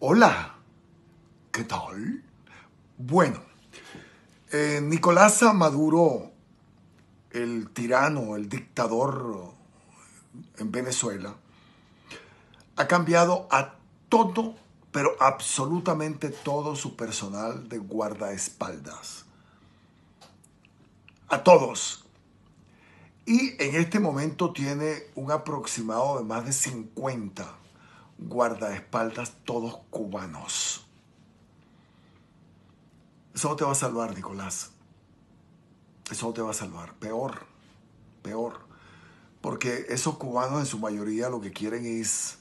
Hola, ¿qué tal? Bueno, eh, Nicolás Maduro, el tirano, el dictador en Venezuela, ha cambiado a todo, pero absolutamente todo su personal de guardaespaldas. A todos. Y en este momento tiene un aproximado de más de 50 guardaespaldas, todos cubanos. Eso te va a salvar, Nicolás. Eso te va a salvar. Peor, peor. Porque esos cubanos en su mayoría lo que quieren es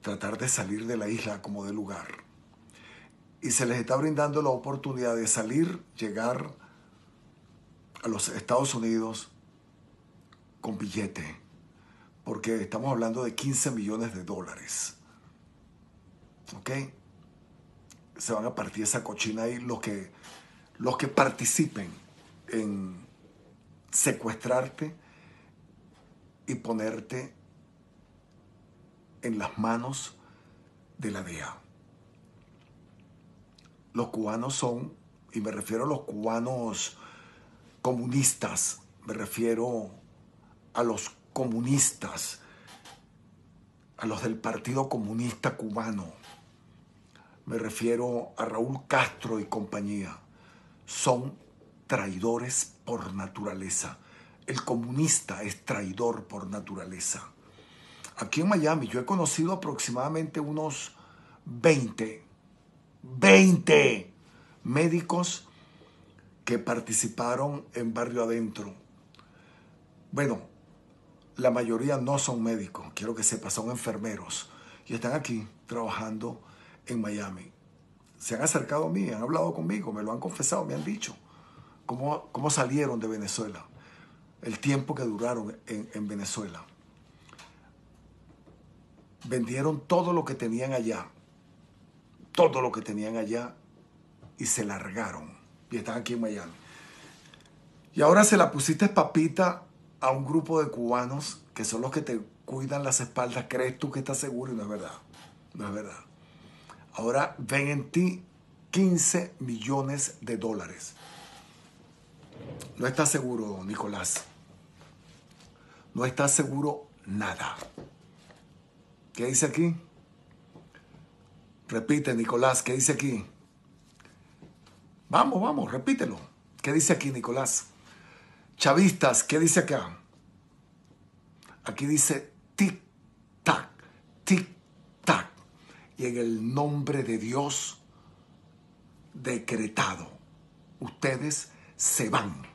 tratar de salir de la isla como de lugar. Y se les está brindando la oportunidad de salir, llegar a los Estados Unidos con billete porque estamos hablando de 15 millones de dólares. ¿Ok? Se van a partir esa cochina ahí los que, los que participen en secuestrarte y ponerte en las manos de la DEA. Los cubanos son, y me refiero a los cubanos comunistas, me refiero a los comunistas, a los del Partido Comunista Cubano, me refiero a Raúl Castro y compañía, son traidores por naturaleza. El comunista es traidor por naturaleza. Aquí en Miami yo he conocido aproximadamente unos 20, 20 médicos que participaron en Barrio Adentro. Bueno, la mayoría no son médicos, quiero que sepa, son enfermeros y están aquí trabajando en Miami. Se han acercado a mí, han hablado conmigo, me lo han confesado, me han dicho cómo, cómo salieron de Venezuela, el tiempo que duraron en, en Venezuela. Vendieron todo lo que tenían allá, todo lo que tenían allá y se largaron y están aquí en Miami. Y ahora se la pusiste papita a un grupo de cubanos que son los que te cuidan las espaldas, crees tú que estás seguro y no es verdad. No es verdad. Ahora ven en ti 15 millones de dólares. No estás seguro, Nicolás. No estás seguro nada. ¿Qué dice aquí? Repite, Nicolás, ¿qué dice aquí? Vamos, vamos, repítelo. ¿Qué dice aquí, Nicolás? Chavistas, ¿qué dice acá? Aquí dice tic-tac, tic-tac. Y en el nombre de Dios decretado, ustedes se van.